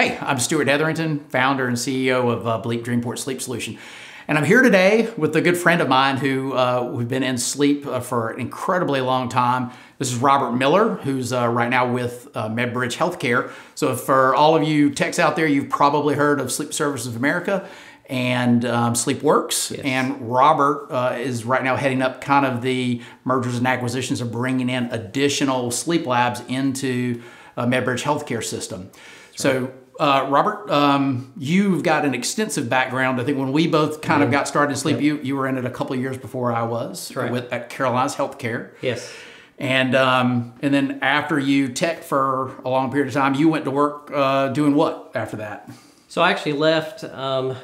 Hey, I'm Stuart Hetherington, founder and CEO of uh, Bleep Dreamport Sleep Solution. And I'm here today with a good friend of mine who uh, we've been in sleep uh, for an incredibly long time. This is Robert Miller, who's uh, right now with uh, MedBridge Healthcare. So for all of you techs out there, you've probably heard of Sleep Services of America and um, SleepWorks. Yes. And Robert uh, is right now heading up kind of the mergers and acquisitions of bringing in additional sleep labs into uh, MedBridge Healthcare system. So. Uh, Robert, um, you've got an extensive background. I think when we both kind mm-hmm. of got started in sleep, yep. you you were in it a couple of years before I was right. with at Carolinas Healthcare. Yes. And um, and then after you tech for a long period of time, you went to work uh, doing what after that? So I actually left um,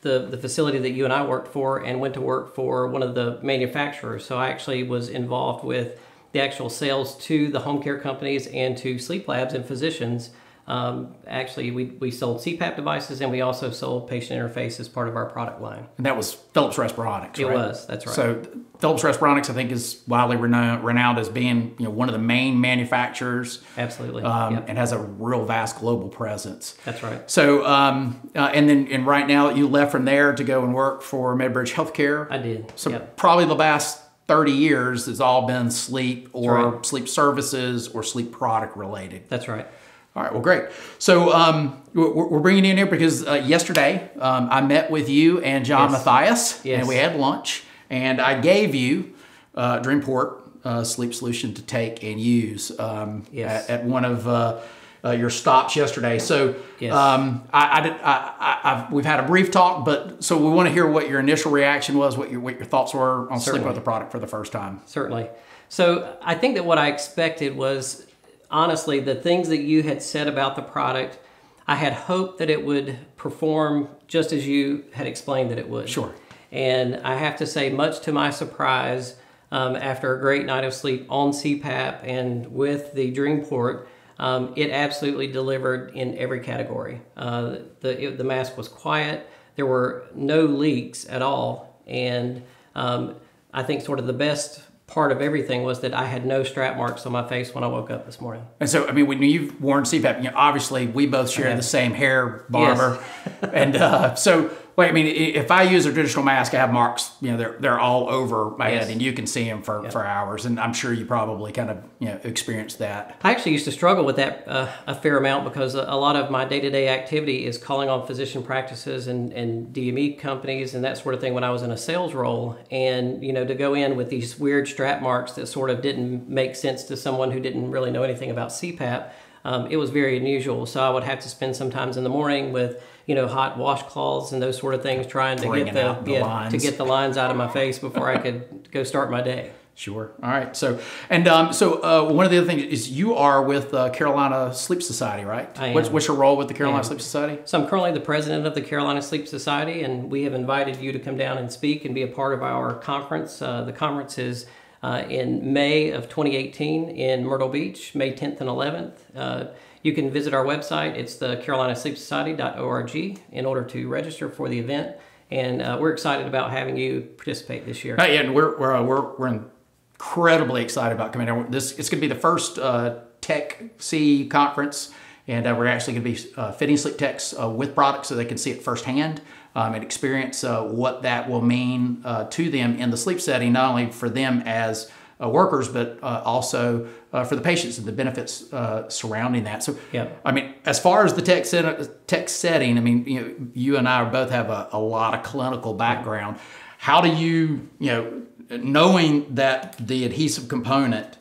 the the facility that you and I worked for and went to work for one of the manufacturers. So I actually was involved with the actual sales to the home care companies and to sleep labs and physicians um, actually, we, we sold CPAP devices and we also sold patient interface as part of our product line. And that was Philips Respironics, right? It was, that's right. So Philips Respironics, I think, is widely renowned, renowned as being you know one of the main manufacturers. Absolutely. Um, yep. And has a real vast global presence. That's right. So, um, uh, and then and right now you left from there to go and work for MedBridge Healthcare. I did. So yep. probably the last 30 years has all been sleep or right. sleep services or sleep product related. That's right. All right, well, great. So um, we're bringing you in here because uh, yesterday um, I met with you and John yes. Matthias, yes. and we had lunch, and I gave you uh, Dreamport uh, sleep solution to take and use um, yes. at, at, one of uh, uh, your stops yesterday. So um, I, I, did, I, I, we've had a brief talk, but so we want to hear what your initial reaction was, what your what your thoughts were on Certainly. sleeping with the product for the first time. Certainly. So I think that what I expected was honestly, the things that you had said about the product, I had hoped that it would perform just as you had explained that it would. Sure. And I have to say, much to my surprise, um, after a great night of sleep on CPAP and with the Dreamport, um, it absolutely delivered in every category. Uh, the, it, the mask was quiet, there were no leaks at all, and um, I think sort of the best part of everything was that I had no strap marks on my face when I woke up this morning. And so, I mean, when you've worn CPAP, you know, obviously we both share the same hair barber, yes. and uh, so well, I mean, if I use a traditional mask, I have marks. You know, they're they're all over my yes. head, and you can see them for, yep. for hours. And I'm sure you probably kind of you know experienced that. I actually used to struggle with that uh, a fair amount because a lot of my day to day activity is calling on physician practices and and DME companies and that sort of thing when I was in a sales role. And you know, to go in with these weird strap marks that sort of didn't make sense to someone who didn't really know anything about CPAP. Um, it was very unusual. So I would have to spend sometimes in the morning with you know hot washcloths and those sort of things, trying to Bringing get the, the yeah, lines. to get the lines out of my face before I could go start my day. Sure. All right. So, and um, so uh, one of the other things is you are with uh, Carolina Sleep Society, right? I am. What's, what's your role with the Carolina Sleep Society? So I'm currently the president of the Carolina Sleep Society, and we have invited you to come down and speak and be a part of our conference. Uh, the conference is uh, in May of 2018 in Myrtle Beach, May 10th and 11th. Uh, you can visit our website. It's the carolinasleepsociety.org in order to register for the event. And uh, we're excited about having you participate this year. Yeah, and we're, we're, uh, we're, we're incredibly excited about coming here. This It's going to be the first uh, Tech C conference, and we're actually going to be fitting sleep techs with products so they can see it firsthand um, and experience uh, what that will mean uh, to them in the sleep setting, not only for them as uh, workers, but uh, also uh, for the patients and the benefits uh, surrounding that. So, yep. I mean, as far as the tech, set, tech setting, I mean, you know, you and I both have a, a lot of clinical background. How do you, you know, knowing that the adhesive component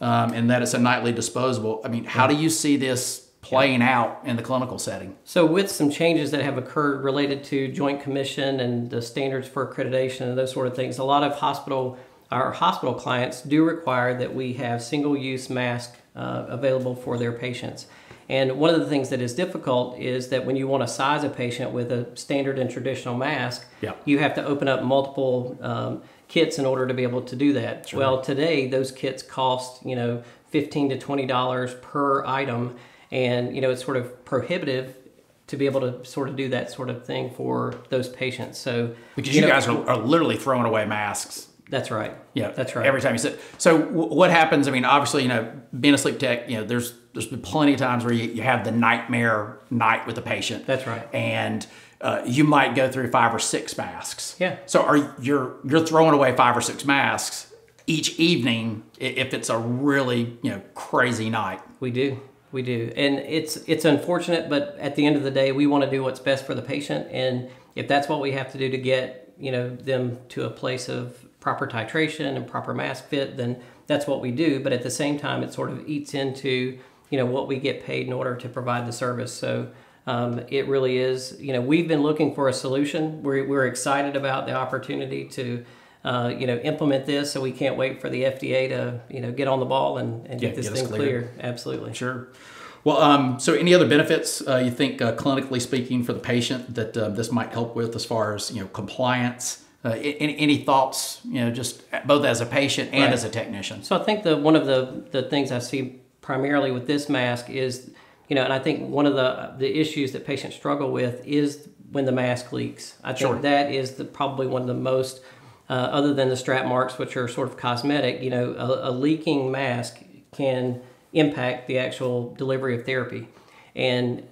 um, and that it's a nightly disposable, I mean, how do you see this playing out in the clinical setting? So, with some changes that have occurred related to Joint Commission and the standards for accreditation and those sort of things, a lot of hospital our hospital clients do require that we have single-use mask uh, available for their patients. And one of the things that is difficult is that when you want to size a patient with a standard and traditional mask, yeah. you have to open up multiple um, kits in order to be able to do that. Sure. Well, today those kits cost you know fifteen to twenty dollars per item, and you know it's sort of prohibitive to be able to sort of do that sort of thing for those patients. So because you, you know, guys are, are, literally throwing away masks That's right. Yeah, that's right. Every time you sit. So w- what happens? I mean, obviously, you know, being a sleep tech, you know, there's there's been plenty of times where you, you have the nightmare night with the patient. That's right. And uh, you might go through five or six masks. Yeah. So are you're you're throwing away five or six masks each evening if it's a really you know crazy night. We do. We do. And it's it's unfortunate, but at the end of the day, we want to do what's best for the patient and if that's what we have to do to get, you know, them to a place of proper titration and proper mask fit, then that's what we do, but at the same time it sort of eats into, you know, what we get paid in order to provide the service. So um, it really is, you know, we've been looking for a solution. We're, we're excited about the opportunity to, uh, you know, implement this. So we can't wait for the FDA to, you know, get on the ball and, and Yeah, get this get thing clear. Absolutely. Sure. Well, um, so any other benefits uh, you think, uh, clinically speaking, for the patient that uh, this might help with as far as you know compliance? Uh, any, any thoughts? You know, just both as a patient and Right. as a technician. So I think the one of the the things I see primarily with this mask is, you know, and I think one of the the issues that patients struggle with is when the mask leaks. I think Sure. that is the, probably one of the most, uh, other than the strap marks, which are sort of cosmetic. You know, a, a leaking mask can impact the actual delivery of therapy, and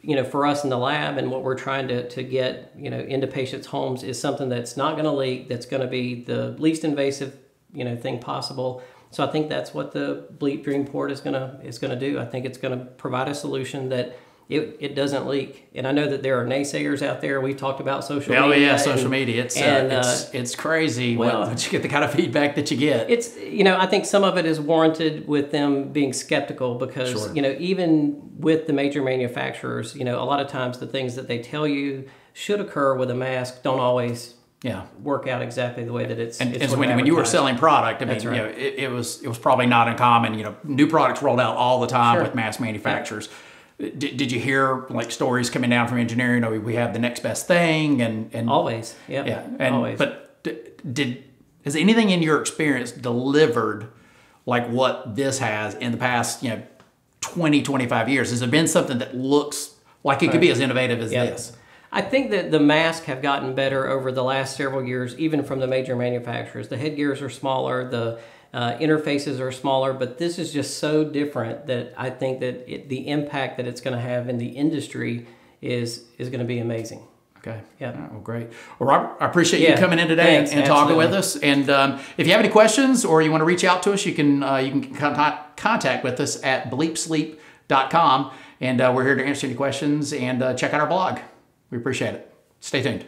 you know, for us in the lab and what we're trying to, to get, you know, into patients' homes is something that's not going to leak, that's going to be the least invasive, you know, thing possible. So I think that's what the Bleep Dream Port is going to is going to do. I think it's going to provide a solution that it, it doesn't leak. And I know that there are naysayers out there. We've talked about social Oh media. yeah, social and- media. It's and, uh, uh, it's it's crazy well- you get the kind of feedback that you get. it's you know I think some of it is warranted with them being skeptical because Sure. you know even with the major manufacturers you know a lot of times the things that they tell you should occur with a mask don't always yeah. work out exactly the way that it's. And, it's and sort when, when you were selling product, I mean, That's you know, it, it was it was probably not uncommon. You know, new products rolled out all the time Sure. with mass manufacturers. Did, did you hear like stories coming down from engineering? Oh, we have the next best thing, and and always, yep, yeah, and always. but d- did has anything in your experience delivered like what this has in the past, you know, 20, 25 years? Has there been something that looks like it could be as innovative as Yeah. this? I think that the masks have gotten better over the last several years, even from the major manufacturers. The headgears are smaller, the uh, interfaces are smaller, but this is just so different that I think that it, the impact that it's going to have in the industry is is going to be amazing. Okay. Yeah. Right, well, great. Well, Robert, I appreciate you coming in today and, Thanks. and talking with us. And um, if you have any questions or you want to reach out to us, you can uh, you can contact contact with us at bleepsleep.com. And uh, we're here to answer any questions and uh, check out our blog. We appreciate it. Stay tuned.